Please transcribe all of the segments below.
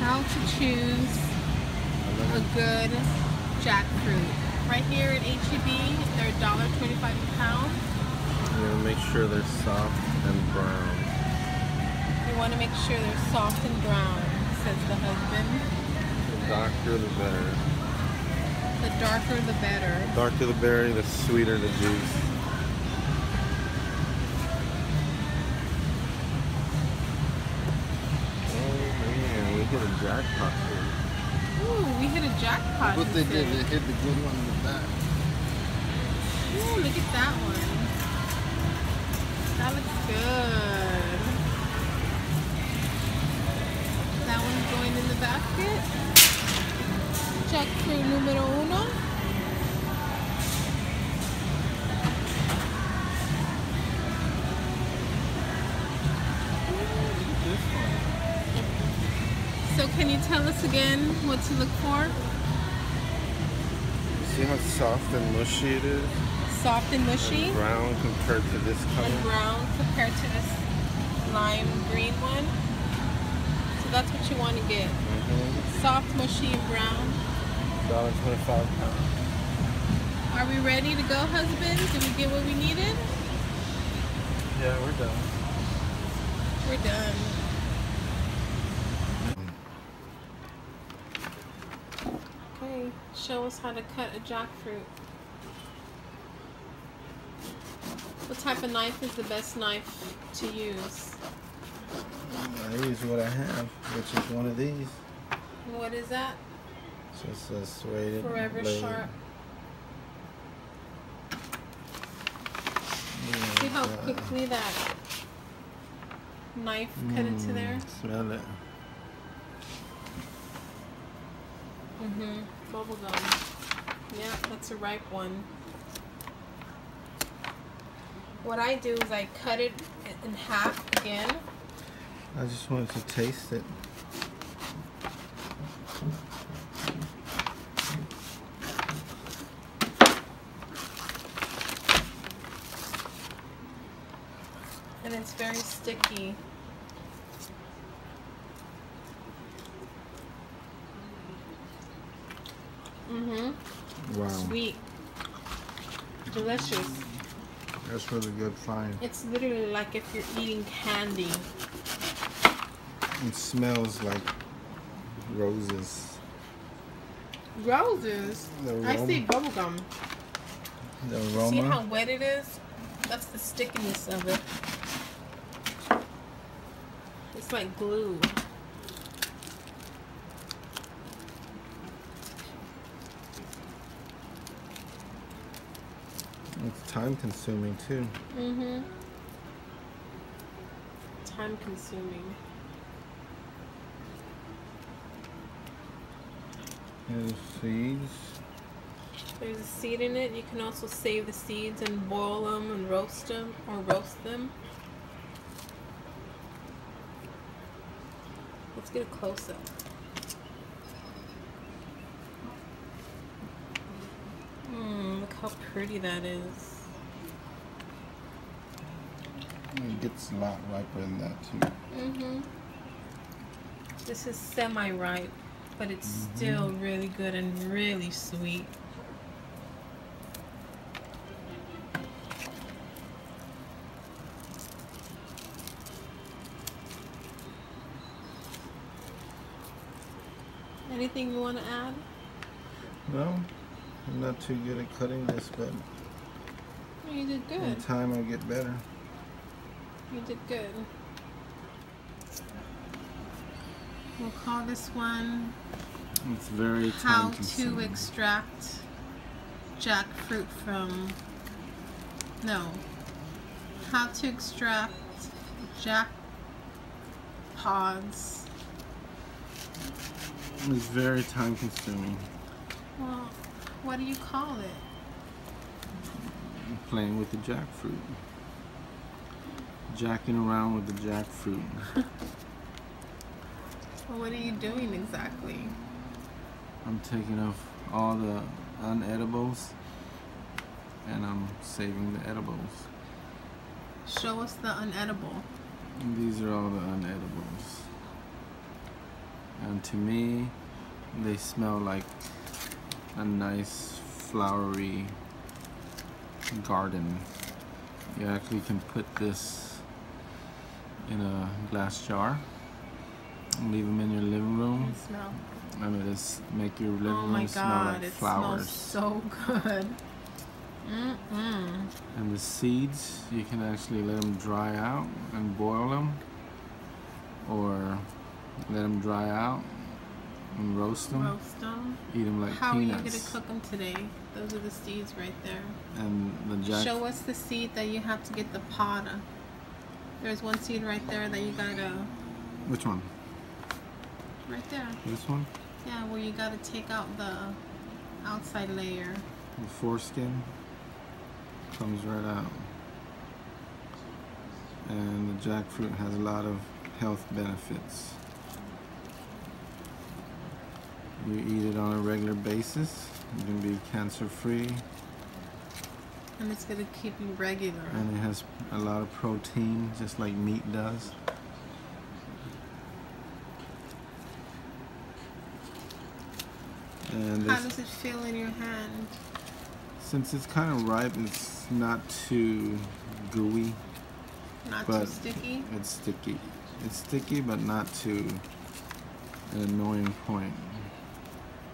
how to choose a good jackfruit. Right here at HEB, they're $1.25 a pound. You want to make sure they're soft and brown. You want to make sure they're soft and brown, says the husband. The darker the better. The darker the better. The darker the berry, the sweeter the juice. Jackpot here. Ooh, we hit a jackpot. What they did, they hit the good one in the back. Ooh, look at that one. That looks good. That one's going in the basket. Jackfruit numero uno. Tell us again what to look for? See how soft and mushy it is? Soft and mushy Brown compared to this and color. brown compared to this lime green one. So that's what you want to get. Mm-hmm. Soft, mushy, and brown. Dollar twenty-five pound. Are we ready to go, husband? Did we get what we needed? Yeah, we're done. We're done. Show us how to cut a jackfruit. What type of knife is the best knife to use? I use what I have, which is one of these. What is that? Just a serrated Forever blade. sharp. Yeah, See how uh, quickly that knife cut into there? mm, Smell it. Mm-hmm. Bubble gum. Yeah, that's a ripe one. What I do is I cut it in half again. I just wanted to taste it. and it's very sticky. Mm-hmm. Wow, Sweet. Delicious. that's really good find. It's literally like if you're eating candy. It smells like roses. Roses. I see bubblegum. The aroma. See how wet it is? That's the stickiness of it. It's like glue. It's time consuming too. Mm-hmm. Time consuming. There's seeds. There's a seed in it. You can also save the seeds and boil them and roast them or roast them. Let's get a close up. Mmm, look how pretty that is. It gets a lot riper than that too. Mm-hmm. This is semi-ripe, but it's still really good and really sweet. Anything you want to add? No, I'm not too good at cutting this, but you did in good. time I'll get better. You did good. We'll call this one It's very how to extract jackfruit from no how to extract jack pods It's very time consuming. well what do you call it Playing with the jackfruit. Jacking around with the jackfruit. well, what are you doing exactly I'm taking off all the unedibles and I'm saving the edibles. show us the unedible And these are all the unedibles. And to me they smell like a nice flowery garden you actually can put this in a glass jar and leave them in your living room It smell. and it just make your living Oh room smell god, like it flowers smells so good. Mm-mm. and the seeds you can actually let them dry out and boil them or let them dry out and roast them Roast them. eat them like How peanuts are you gonna cook them today? Those are the seeds right there. and the jack Show us the seed that you have to get the pod. of. There's one seed right there that you gotta, which one? Right there. this one? Yeah, where you gotta take out the outside layer. the foreskin comes right out. And the jackfruit has a lot of health benefits. You eat it on a regular basis. You can be cancer free And it's gonna keep you regular. and it has a lot of protein just like meat does and How does it feel in your hand? since it's kind of ripe it's not too gooey Not But- too sticky? it's sticky it's sticky but not to an annoying point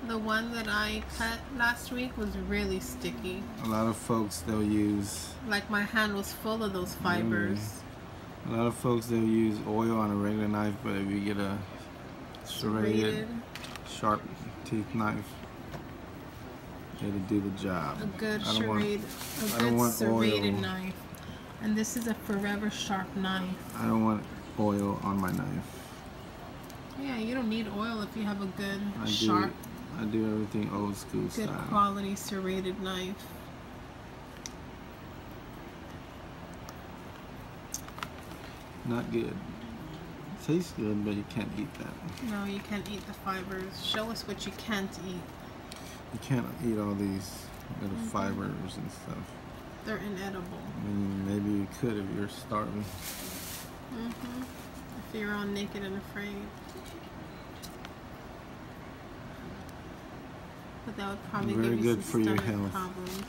The one that I cut last week was really sticky. a lot of folks they'll use Like my hand was full of those fibers. a lot of folks they'll use oil on a regular knife but if you get a serrated sharp teeth knife it'll do the job A good I don't want- serrated, I a don't good want serrated oil. knife. And this is a forever sharp knife. I don't want oil on my knife Yeah, you don't need oil if you have a good, I sharp, do I do everything old school good style quality serrated knife. not good tastes good but you can't eat that No, you can't eat the fibers. Show us what you can't eat. you can't eat all these little Mhm. fibers and stuff They're inedible. I mean maybe you could if you're starving Mm hmm If you're all naked and afraid. But that would probably Very give you good some for your health. problems.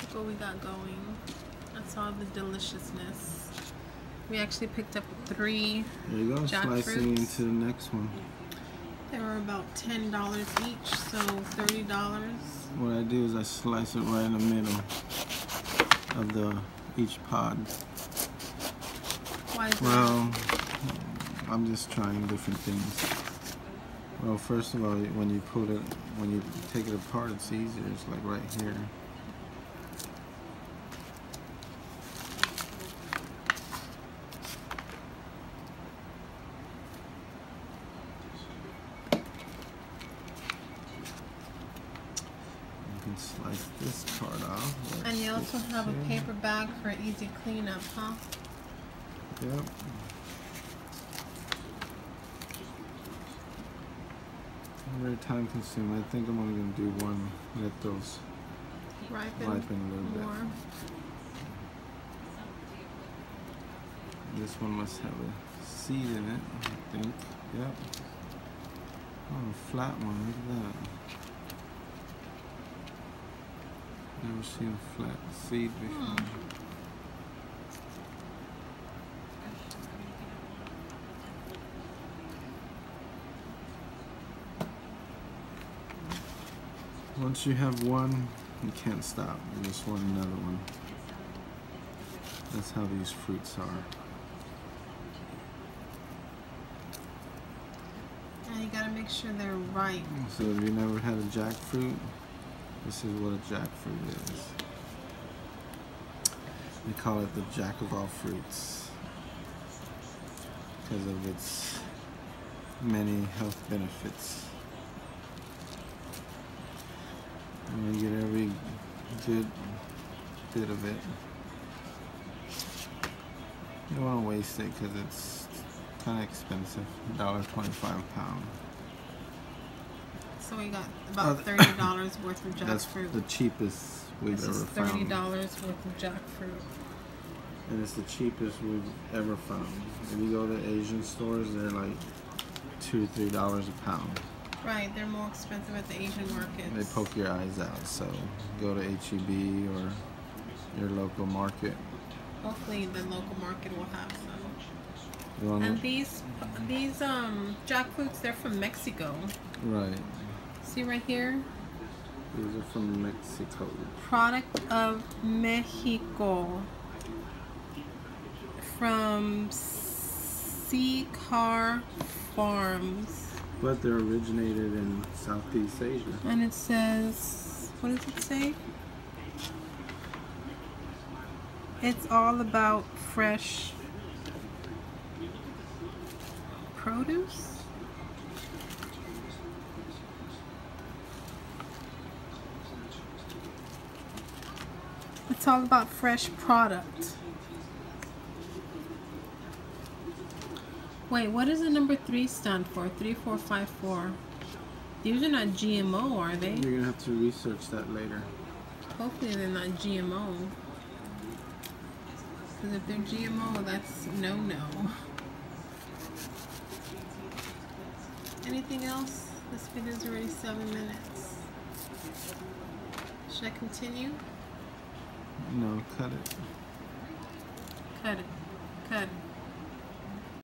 Look what we got going. That's all the deliciousness. We actually picked up three. there you go slicing into the next one They were about ten dollars each, so thirty dollars. What I do is I slice it right in the middle of the each pod. Why is that? Well, I'm just trying different things. Well, first of all, when you put it, when you take it apart, it's easier. It's like right here. You can slice this part off. And you also have a paper bag for easy cleanup, huh? Yep. Very time consuming. I think I'm only gonna do one. Let those Ripen, ripen a little bit. This one must have a seed in it, I think. Yep. Oh, a flat one. Look at that. Never seen a flat seed before. Hmm. Once you have one, you can't stop. You just want another one. That's how these fruits are. And you gotta make sure they're ripe. So if you never had a jackfruit, this is what a jackfruit is. They call it the jack of all fruits because of its many health benefits. And you get every good bit of it. You don't want to waste it because it's kind of expensive. $1.25 a pound. So we got about uh, thirty dollars worth of jackfruit. That's the cheapest we've This ever is thirty found. dollars worth of jackfruit. And it's the cheapest we've ever found. If you go to Asian stores, they're like two three dollars a pound. Right, they're more expensive at the Asian markets. They poke your eyes out. So go to HEB or your local market. Hopefully, the local market will have some. And these these um jackfruits, they're from Mexico. right? See right here, These are from Mexico. product of Mexico from Car Farms, But they're originated in Southeast Asia. and it says, what does it say? It's all about fresh produce. It's all about fresh product. Wait, what does the number three stand for? Three, four, five, four. These are not GMO, are they? You're gonna have to research that later. Hopefully they're not GMO. Because if they're GMO, that's no no. Anything else? This video's already seven minutes. Should I continue? No, cut it. Cut it. Cut it.